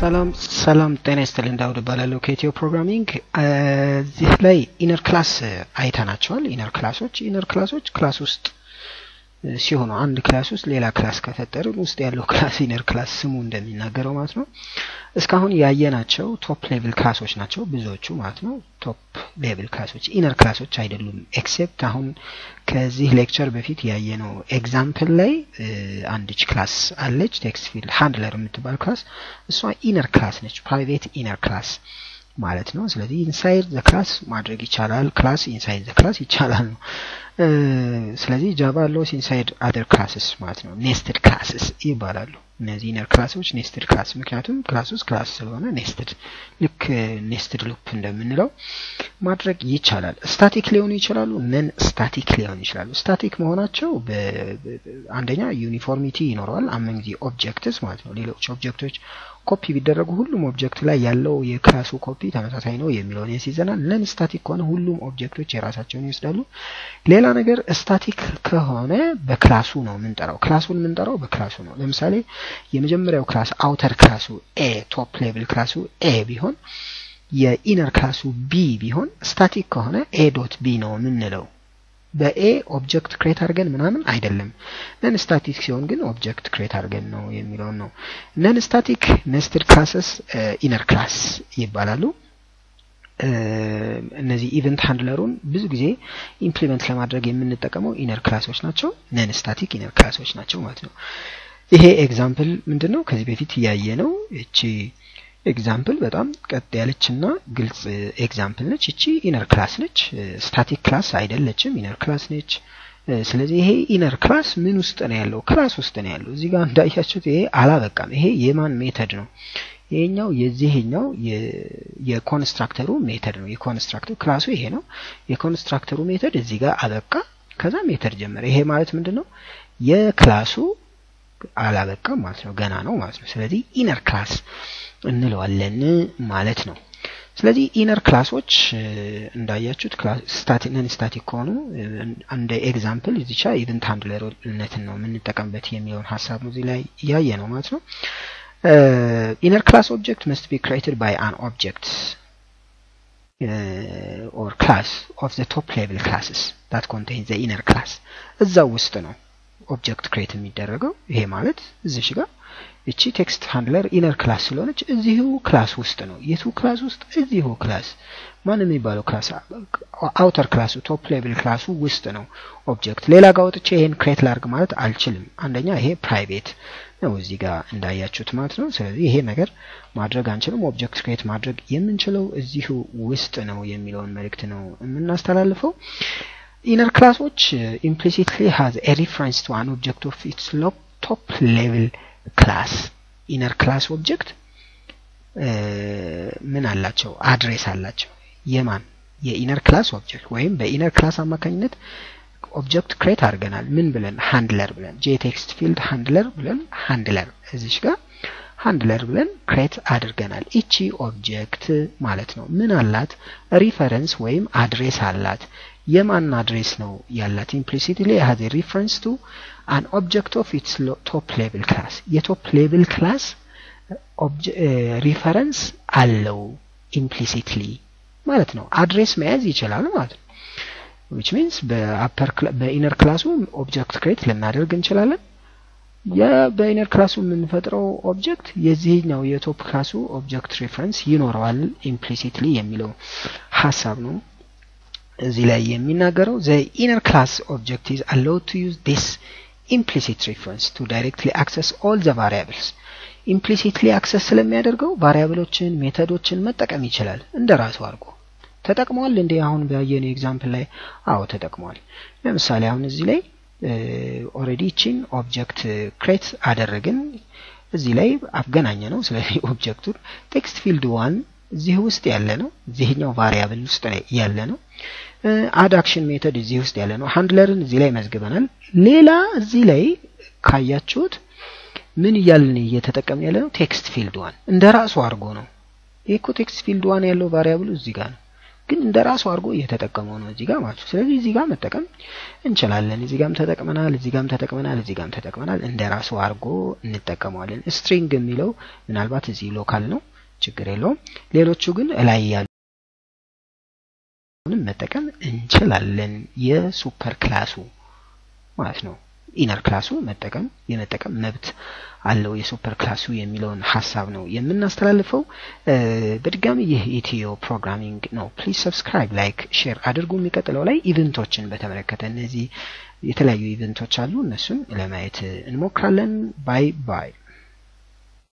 ሰላም ሰላም ጤና ይስጥልኝ። ዳውድ እባላለሁ ከኢትዮ ፕሮግራሚንግ። እዚህ ላይ inner class አይተናቸዋል። inner class ኦች inner class ኦች class ውስጥ ሲሆኑ አንድ class ውስጥ ሌላ class ከፈጠርን ውስጥ ያለው class inner class ስሙ እንደሚናገረው ማለት ነው እስካሁን ያየናቸው top level class ኦች ናቸው ብዙዎቹ ማለት ነው። top level class ኦች inner class ኦች አይደሉም except አሁን ከዚህ lecture በፊት ያየነው example ላይ አንድች class አለች text handler የምትባል class እሷ inner class ነች private inner class ማለት ነው። ስለዚህ inside the class ማድረግ ይቻላል class inside the class ይቻላል ነው። ስለዚህ Java allows inside other classes ማለት ነው። nested classes ይባላሉ እነዚህ inner class ኦች nested class ምክንያቱም class ውስጥ class ስለሆነ nested ልክ nested loop እንደምንለው ማድረግ ይቻላል። static ሊሆኑ ይችላሉ non static ሊሆኑ ይችላሉ። static መሆናቸው አንደኛ uniformity ይኖረዋል among objects ማለት ነው። ሌሎች object ኦች copy ቢደረጉ ሁሉም object ላይ ያለው የ class ኡ copy ተመሳሳይ ነው የሚለውን ያስይዘናል non static ከሆነ ሁሉም object ኦች የራሳቸውን ይወስዳሉ። ሌላ ነገር static ከሆነ በ class ኡ ነው የምንጠራው። class ኡን የምንጠራው በ class ኡ ነው። ለምሳሌ የመጀመሪያው class outer class ኡ A top level class ኡ A ቢሆን የ inner class ኡ B ቢሆን static ከሆነ A dot B ነው የምንለው በ A object create አድርገን ምናምን አይደለም። non static ሲሆን ግን object create አድርገን ነው የሚለውን ነው። non static nested classes inner class ይባላሉ። እነዚህ event handler ኡን ብዙ ጊዜ implement ለማድረግ የምንጠቀመው inner class ኦች ናቸው። non static inner class ኦች ናቸው ማለት ነው። ይሄ example ምንድን ነው ከዚህ በፊት እያየነው እቺ example በጣም ቀጥ ያለችና ግልጽ example ነች። እቺ inner class ነች። static class አይደለችም። inner class ነች። ስለዚህ ይሄ inner class ምን ውስጥ ነው ያለው? class ውስጥ ነው ያለው። እዚህ ጋር እንዳያችሁት ይሄ አላበቃም። ይሄ የማን method ነው? ይሄኛው የዚህኛው የ constructor ኡ method ነው። የ constructor ኡ class ኡ ይሄ ነው። የ constructor ኡ method እዚህ ጋር አበቃ። ከዛ method ጀመረ። ይሄ ማለት ምንድን ነው የ class ኡ አላበቃም ማለት ነው። ገና ነው ማለት ነው። ስለዚህ inner class እንለዋለን ማለት ነው። ስለዚህ inner class ኦች እንዳያችሁት non static ከሆኑ እንደ example እዚቻ event handler ነትን ነው የምንጠቀምበት የሚለውን ሀሳብ እዚህ ላይ እያየነው ማለት ነው። inner class object must be created by an object or class of the top level classes that contain the inner class እዛው ውስጥ ነው object create የሚደረገው ይሄ ማለት እዚሽ ጋር እቺ text handler inner class ስለሆነች እዚሁ class ውስጥ ነው። የቱ class ውስጥ? እዚሁ class ማን የሚባለው class outer class ኡ top level class ኡ ውስጥ ነው object ሌላ ጋር ወጥቼ ይሄን create ላርግ ማለት አልችልም። አንደኛ ይሄ private ነው እዚህ ጋር እንዳያችሁት ማለት ነው። ስለዚህ ይሄ ነገር ማድረግ አንችልም። object create ማድረግ የምንችለው እዚሁ ውስጥ ነው የሚለውን መልእክት ነው የምናስተላልፈው inner class ኦች implicitly has a reference to an object of its top level class inner class object ምን አላቸው? address አላቸው. የማን? የ inner class object ወይም በ inner class አማካኝነት object create አድርገናል። ምን ብለን? handler ብለን። JTextField handler ብለን handler። እዚች ጋር handler ብለን create አድርገናል። እቺ object ማለት ነው። ምን አላት? reference ወይም address አላት የማን address ነው ያላት? implicitly has reference to an object of its top level class የ top level class reference አለው implicitly ማለት ነው። address መያዝ ይችላል ማለት ነው። which means በ upper በ inner class ኡ object create ልናደርግ እንችላለን። በ inner class ኡ የምንፈጥረው object የዚህኛው የ top class ኡ object reference ይኖረዋል implicitly የሚለው ሀሳብ ነው እዚህ ላይ የሚናገረው the inner class object is allowed to use this implicit reference to directly access all the variables. implicitly access ስለሚያደርገው variable ኦችን method ኦችን መጠቀም ይችላል። እንደ ራሱ አድርጎ ተጠቅሟል እንዴ? አሁን ባየነው example ላይ አዎ ተጠቅሟል። ለምሳሌ አሁን እዚህ ላይ already ቺን object create አደረግን። እዚህ ላይ አገናኘ ነው ስለዚህ object ኡን text field one እዚህ ውስጥ ያለ ነው። እዚህኛው variable ውስጥ ያለ ነው። add action method እዚህ ውስጥ ያለ ነው። ሃንድለርን እዚህ ላይ መዝግበናል። ሌላ እዚህ ላይ ካያችሁት ምን እያልን እየተጠቀምን ያለ ነው text field one እንደ ራሱ አድርጎ ነው። ይህ እኮ text field one ያለው variable ኡ እዚህ ጋር ነው። ግን እንደ ራሱ አድርጎ እየተጠቀመው ነው እዚህ ጋር ማለት ስለዚህ እዚህ ጋር መጠቀም እንችላለን። እዚህ ጋርም ተጠቅመናል፣ እዚህ ጋርም ተጠቅመናል፣ እዚህ ጋርም ተጠቅመናል። እንደ ራሱ አድርጎ እንጠቀመዋለን። string የሚለው ምናልባት እዚህ local ነው፣ ችግር የለውም። ሌሎቹ ግን እላይ ያሉ መጠቀም እንችላለን። የ super class ኡ ማለት ነው inner class ኡ መጠቀም የመጠቀም መብት አለው የ super class ኡ የሚለውን ሀሳብ ነው የምናስተላልፈው። በድጋሚ ይህ ኢትዮ programming ነው። please subscribe፣ like፣ share አድርጉ። የሚቀጥለው ላይ event ኦችን በተመለከተ እነዚህ የተለያዩ ኢቨንቶች አሉ። እነሱን ለማየት እንሞክራለን። ባይ ባይ።